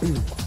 Mm.